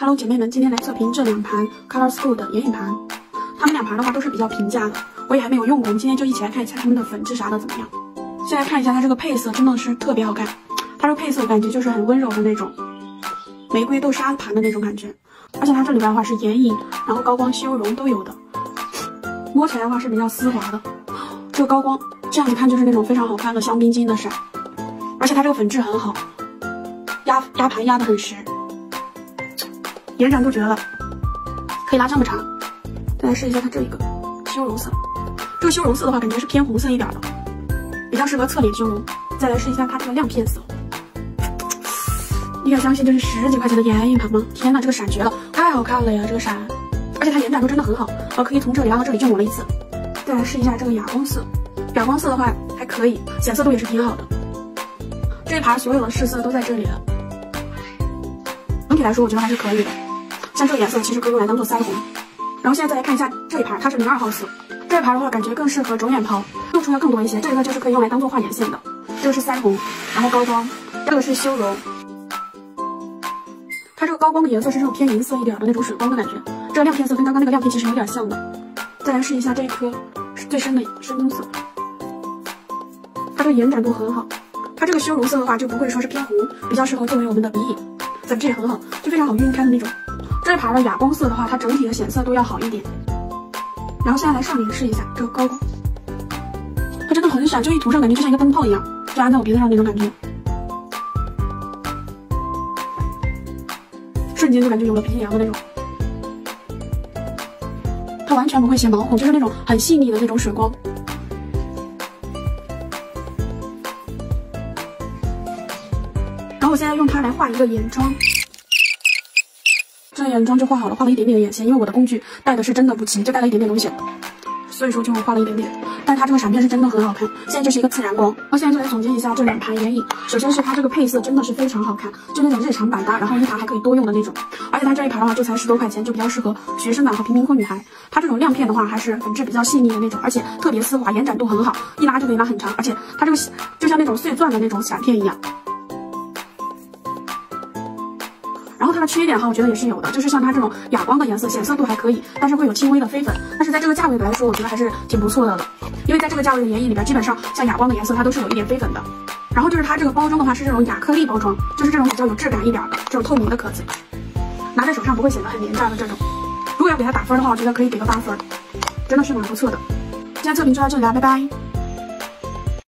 Hello，姐妹们，今天来测评这两盘 Color School 的眼影盘。它们两盘的话都是比较平价的，我也还没有用过。我们今天就一起来看一下它们的粉质啥的怎么样。先来看一下它这个配色，真的是特别好看。它这个配色感觉就是很温柔的那种玫瑰豆沙盘的那种感觉，而且它这里边的话是眼影，然后高光修容都有的，摸起来的话是比较丝滑的。这个高光这样一看就是那种非常好看的香槟金的闪，而且它这个粉质很好，压压盘压的很实。延展度绝了，可以拉这么长。再来试一下它这一个修容色，这个修容色的话，感觉是偏红色一点的，比较适合侧脸修容。再来试一下它这个亮片色，你敢相信这是十几块钱的眼影盘吗？天呐，这个闪绝了，太好看了呀！这个闪，而且它延展度真的很好，我可以从这里拉到这里就抹了一次。再来试一下这个哑光色，哑光色的话还可以，显色度也是挺好的。这一盘所有的试色都在这里了，整体来说我觉得还是可以的。像这个颜色其实可以用来当做腮红，然后现在再来看一下这一盘，它是零二号色，这一盘的话感觉更适合肿眼泡，用处要更多一些。这个就是可以用来当做画眼线的，这个是腮红，然后高光，这个是修容。它这个高光的颜色是这种偏银色一点的那种水光的感觉，这个亮片色跟刚刚那个亮片其实有点像的。再来试一下这一颗最深的深棕色，它这个延展度很好，它这个修容色的话就不会说是偏红，比较适合作为我们的鼻影，粉质也很好，就非常好晕开的那种。这盘的哑光色的话，它整体的显色度要好一点。然后现在来上脸试一下这个高光，它真的很闪，就一涂上感觉就像一个灯泡一样，就安在我鼻子上那种感觉，瞬间就感觉有了鼻梁的那种。它完全不会显毛孔，就是那种很细腻的那种水光。然后我现在用它来画一个眼妆。这个眼妆就画好了，画了一点点眼线，因为我的工具带的是真的不齐，就带了一点点东西，所以说就画了一点点。但它这个闪片是真的很好看，现在就是一个自然光。那现在就来总结一下这两盘眼影，首先是它这个配色真的是非常好看，就那种日常百搭，然后一盘还可以多用的那种。而且它这一盘的话就才十多块钱，就比较适合学生党和贫民窟女孩。它这种亮片的话还是粉质比较细腻的那种，而且特别丝滑，延展度很好，一拉就可以拉很长。而且它这个就像那种碎钻的那种闪片一样。然后它的缺点哈，我觉得也是有的，就是像它这种哑光的颜色，显色度还可以，但是会有轻微的飞粉。但是在这个价位来说，我觉得还是挺不错的了。因为在这个价位的眼影里边，基本上像哑光的颜色，它都是有一点飞粉的。然后就是它这个包装的话，是这种亚克力包装，就是这种比较有质感一点的这种透明的壳子，拿在手上不会显得很廉价的这种。如果要给它打分的话，我觉得可以给个八分，真的是蛮不错的。今天测评就到这里啦，拜拜。